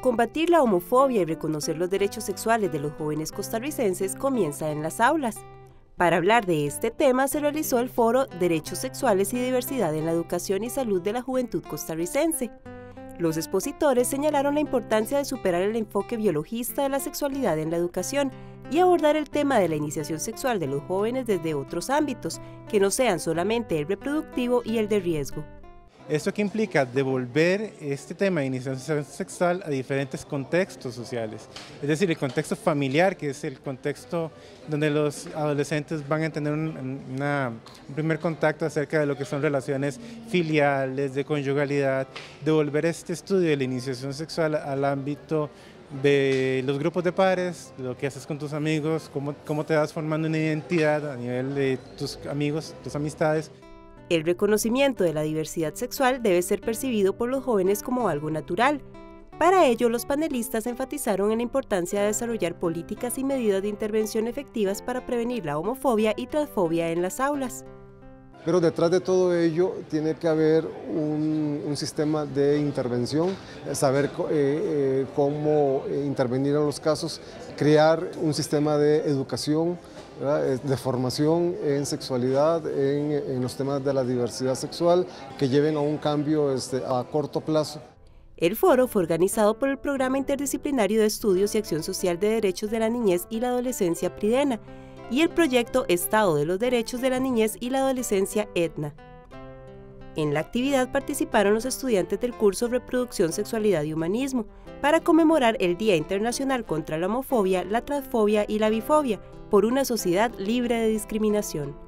Combatir la homofobia y reconocer los derechos sexuales de los jóvenes costarricenses comienza en las aulas. Para hablar de este tema se realizó el foro Derechos Sexuales y Diversidad en la Educación y Salud de la Juventud Costarricense. Los expositores señalaron la importancia de superar el enfoque biologista de la sexualidad en la educación y abordar el tema de la iniciación sexual de los jóvenes desde otros ámbitos, que no sean solamente el reproductivo y el de riesgo. ¿Esto que implica? Devolver este tema de iniciación sexual a diferentes contextos sociales. Es decir, el contexto familiar, que es el contexto donde los adolescentes van a tener un, un primer contacto acerca de lo que son relaciones filiales, de conyugalidad. Devolver este estudio de la iniciación sexual al ámbito de los grupos de pares, lo que haces con tus amigos, cómo, cómo te vas formando una identidad a nivel de tus amigos, tus amistades. El reconocimiento de la diversidad sexual debe ser percibido por los jóvenes como algo natural. Para ello, los panelistas enfatizaron en la importancia de desarrollar políticas y medidas de intervención efectivas para prevenir la homofobia y transfobia en las aulas. Pero detrás de todo ello tiene que haber un, sistema de intervención, saber eh, eh, cómo intervenir en los casos, crear un sistema de educación, de formación en sexualidad, en, los temas de la diversidad sexual, que lleven a un cambio este, a corto plazo. El foro fue organizado por el Programa Interdisciplinario de Estudios y Acción Social de Derechos de la Niñez y la Adolescencia Pridena y el proyecto Estado de los Derechos de la Niñez y la Adolescencia ETNA. En la actividad participaron los estudiantes del curso Reproducción, Sexualidad y Humanismo para conmemorar el Día Internacional contra la Homofobia, la Transfobia y la Bifobia por una sociedad libre de discriminación.